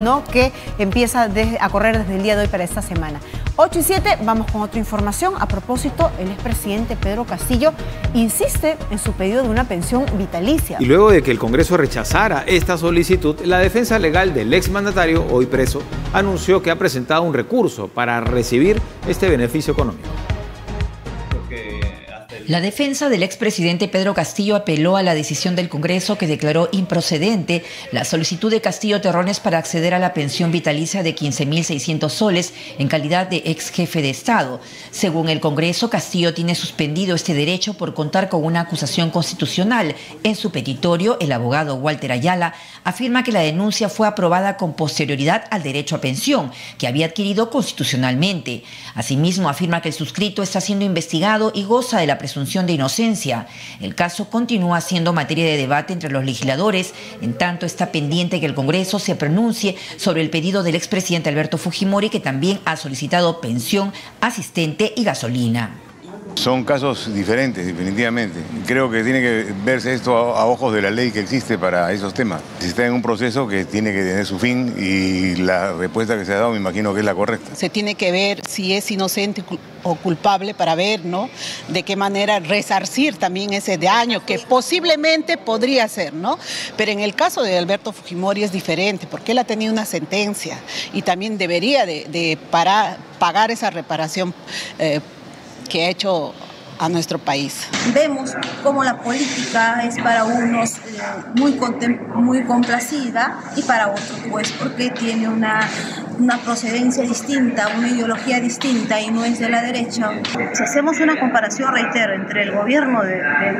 ¿no? que empieza a correr desde el día de hoy para esta semana. 8 y 7, vamos con otra información. A propósito, el expresidente Pedro Castillo insiste en su pedido de una pensión vitalicia. Y luego de que el Congreso rechazara esta solicitud, la defensa legal del exmandatario, hoy preso, anunció que ha presentado un recurso para recibir este beneficio económico. La defensa del expresidente Pedro Castillo apeló a la decisión del Congreso que declaró improcedente la solicitud de Castillo Terrones para acceder a la pensión vitalicia de 15.600 soles en calidad de ex jefe de Estado. Según el Congreso, Castillo tiene suspendido este derecho por contar con una acusación constitucional. En su petitorio, el abogado Walter Ayala afirma que la denuncia fue aprobada con posterioridad al derecho a pensión que había adquirido constitucionalmente. Asimismo, afirma que el suscrito está siendo investigado y goza de la presunción de inocencia. El caso continúa siendo materia de debate entre los legisladores, en tanto está pendiente que el Congreso se pronuncie sobre el pedido del expresidente Alberto Fujimori, que también ha solicitado pensión, asistente y gasolina. Son casos diferentes, definitivamente. Creo que tiene que verse esto a, ojos de la ley que existe para esos temas. Se está en un proceso que tiene que tener su fin y la respuesta que se ha dado me imagino que es la correcta. Se tiene que ver si es inocente o culpable para ver, ¿no? De qué manera resarcir también ese daño que posiblemente podría ser, ¿no? Pero en el caso de Alberto Fujimori es diferente porque él ha tenido una sentencia y también debería de, pagar esa reparación. Eh, que ha hecho a nuestro país. Vemos cómo la política es para unos eh, muy, muy complacida y para otros pues porque tiene una, una procedencia distinta, una ideología distinta y no es de la derecha. Si hacemos una comparación, reitero, entre el gobierno del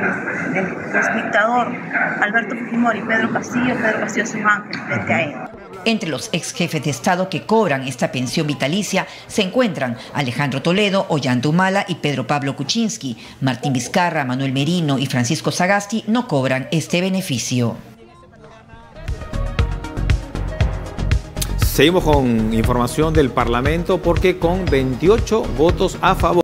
dictador Alberto Fujimori y Pedro Castillo, Pedro Castillo es un ángel frente a él. Entre los ex jefes de Estado que cobran esta pensión vitalicia se encuentran Alejandro Toledo, Ollanta Humala y Pedro Pablo Kuczynski. Martín Vizcarra, Manuel Merino y Francisco Sagasti no cobran este beneficio. Seguimos con información del Parlamento porque con 28 votos a favor